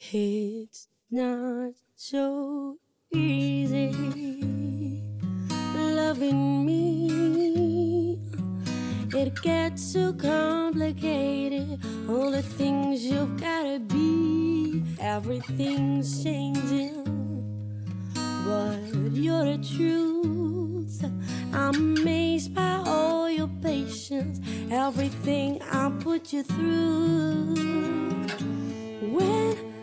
It's not so easy loving me. It gets so complicated. All the things you've gotta be, everything's changing. But you're the truth. I'm amazed by all your patience, everything I put you through. When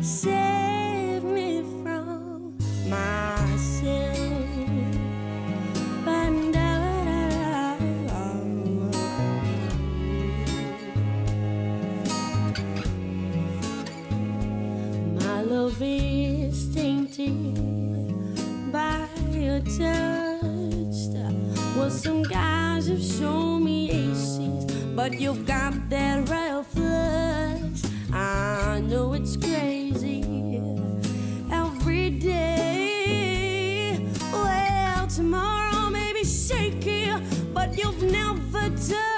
save me from myself. My love is tainted by your touch. Well, some guys have shown me aces, but you've got that royal flush. I know it's you've never turned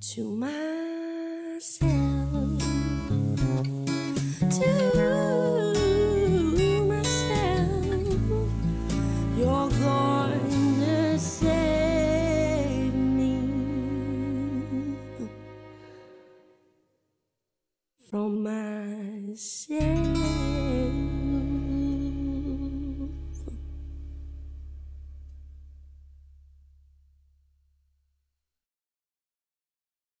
to myself to myself. You're going to save me from myself.